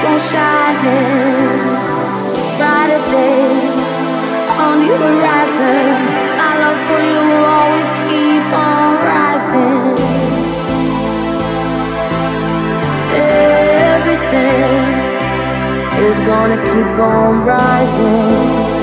keep on shining. Brighter days on the horizon. My love for you will always keep on rising. Everything is gonna keep on rising.